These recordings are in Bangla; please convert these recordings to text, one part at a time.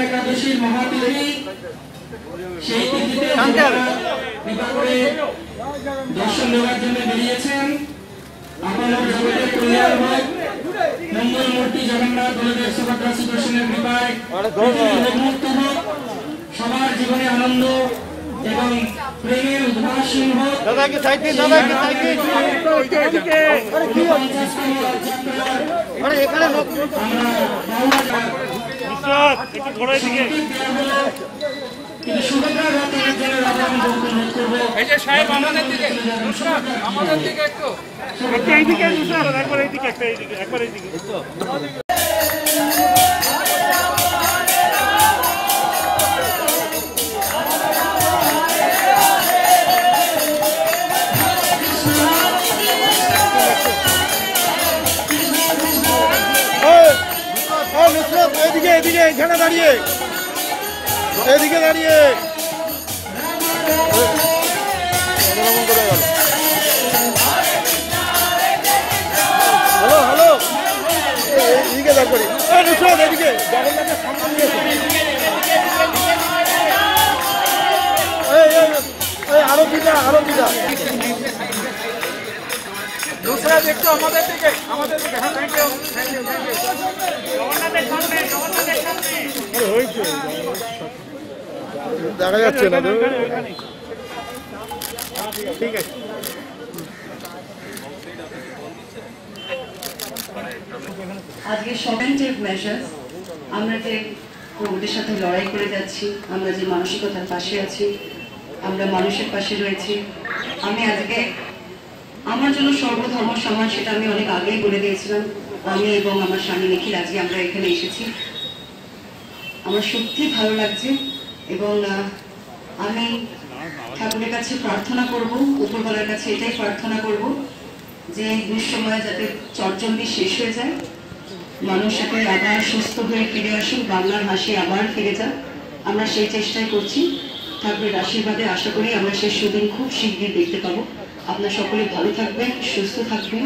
একাদশীর মহাতিথি সেই দর্শন দেওয়ার জন্য বেরিয়েছেন আপনার জগতের কল্যাণ হোক মঙ্গল জগন্নাথ বলদেব সুভদ্রা শ্রীকৃষ্ণের কৃপায় মুক্ত সবার জীবনে আনন্দ এবং প্রেমের উদ্ভাসন হোক দাদাকে সাইড দাদাকে পঞ্চাশতম আরে, এখানে লোক যাত্রা একটু ঘোড়ার দিকে। এই দিকে একবার এইদিকে, একটা এইদিকে, একবার এইদিকে। এখানে দাঁড়িয়ে। এদিকে দাঁড়িয়ে। Hello hello. এদিকে দাঁড় করি এদিকে জগন্নাথের সামনে নিয়ে দিকে হ্যাঁ থ্যাংক ইউ থ্যাংক ইউ দেখা যাচ্ছে না ঠিক আছে আজকে সভেন্টিভ মেজার্স আমরা যে কোভিডের সাথে লড়াই করে যাচ্ছি, আমরা যে মানসিকতার পাশে আছি, আমরা মানুষের পাশে রয়েছি, আমি আজকে আমার জন্য সর্বধর্ম সমাজ সেটা আমি অনেক আগেই বলে দিয়েছিলাম। আমি এবং আমার স্বামী নিখিল আজকে আমরা এখানে এসেছি। আমার সত্যি ভালো লাগছে। এবং আমি ঠাকুরের কাছে প্রার্থনা করব উপরবেলার কাছে এটাই প্রার্থনা করব যে দুঃসময় যাতে চটজলদি শেষ হয়ে যায়, মানুষ যাতে আবার সুস্থ হয়ে ফিরে আসুক, বাংলার হাসি আবার ফিরে যাক। আমরা সেই চেষ্টাই করছি। ঠাকুরের আশীর্বাদে আশা করি আমরা সেই সুদিন খুব শীঘ্রই দেখতে পাবো। আপনারা সকলে ভালো থাকবেন, সুস্থ থাকবেন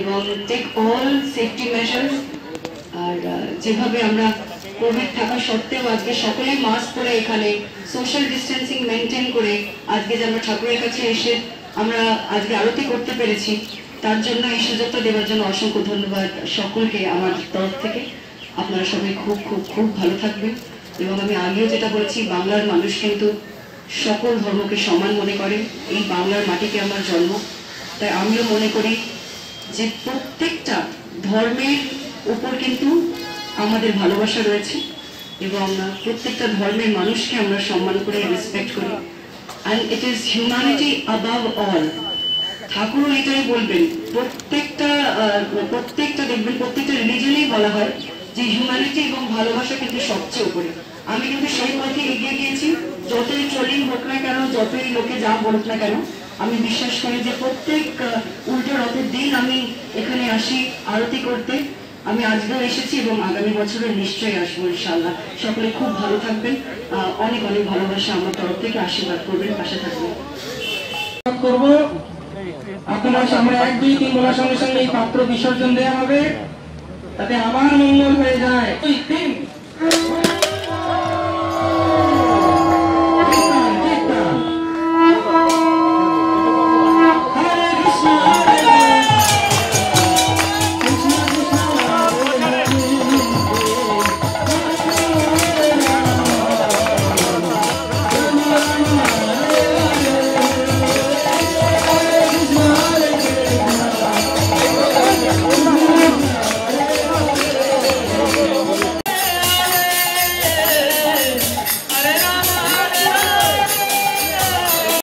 এবং টেক অল সেফটি মেজার্স আর যেভাবে আমরা কোভিড থাকা সত্ত্বেও আজকে সকলে মাস্ক পরে এখানে সোশ্যাল ডিস্টেন্সিং মেনটেন করে আজকে যে আমরা ঠাকুরের কাছে এসে আমরা আজকে আরতি করতে পেরেছি, তার জন্য এই সুযোগটা দেওয়ার জন্য অসংখ্য ধন্যবাদ সকলকে আমার তরফ থেকে। আপনারা সবাই খুব খুব খুব ভালো থাকবেন এবং আমি আগেও যেটা বলেছি, বাংলার মানুষ কিন্তু সকল ধর্মকে সমান মনে করে, এই বাংলার মাটিতে আমার জন্ম। তাই আমিও মনে করি যে প্রত্যেকটা ধর্মের উপর কিন্তু আমাদের ভালোবাসা রয়েছে এবং প্রত্যেকটা ধর্মের মানুষকে আমরা সম্মান করে রেসপেক্ট করি। And it is humanity above all ঠাকুরও এটাই বলবেন, প্রত্যেকটা প্রত্যেকটা দেখবেন, প্রত্যেকটা রিলিজনেই বলা হয় যে হিউম্যানিটি এবং ভালোবাসা কিন্তু সবচেয়ে উপরে। আমি কিন্তু সেই পথে এগিয়ে গিয়েছি, যতই ট্রলিং হোক না কেন, যতই লোকে যা বলুক না কেন, আমি বিশ্বাস করি যে প্রত্যেক উল্টো রথের দিন আমি এখানে আসি আরতি করতে। আমি আজকেও এসেছি এবং আগামী বছরে নিশ্চয়ই আসব ইনশাল্লাহ সকলে খুব ভালো থাকবেন। অনেক অনেক ভালোবাসা আমার তরফ থেকে, আশীর্বাদ করবেন, পাশে থাকবেন। করব। আপনারা সামনে এক, দুই তিন বলার সঙ্গে সঙ্গে এই পাত্র বিসর্জন দেওয়া হবে। তাতে আমার মঙ্গল হয়ে যায়। তিন